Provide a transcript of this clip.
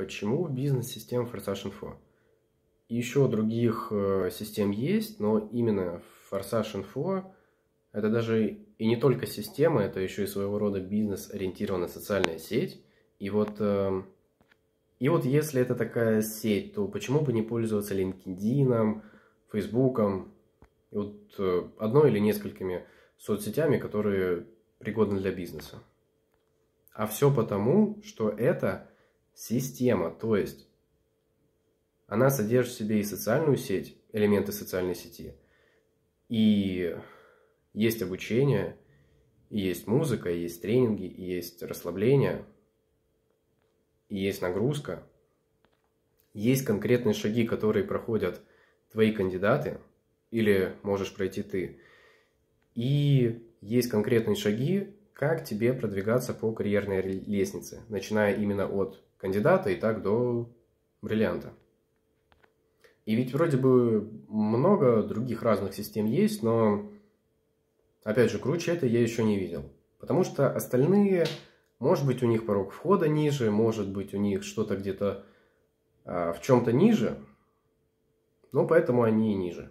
почему бизнес-система Форсаж Инфо. Еще других э, систем есть, но именно Форсаж Инфо это даже и не только система, это еще и своего рода бизнес-ориентированная социальная сеть. И вот, э, и вот если это такая сеть, то почему бы не пользоваться LinkedIn, Facebook, и вот э, одной или несколькими соцсетями, которые пригодны для бизнеса. А все потому, что это система, то есть она содержит в себе и социальную сеть, элементы социальной сети, и есть обучение, и есть музыка, и есть тренинги, и есть расслабление, и есть нагрузка, есть конкретные шаги, которые проходят твои кандидаты, или можешь пройти ты. И есть конкретные шаги, как тебе продвигаться по карьерной лестнице, начиная именно от кандидата и так до бриллианта. И ведь вроде бы много других разных систем есть, но, опять же, круче это я еще не видел. Потому что остальные, может быть, у них порог входа ниже, может быть, у них что-то где-то а, в чем-то ниже, но поэтому они и ниже.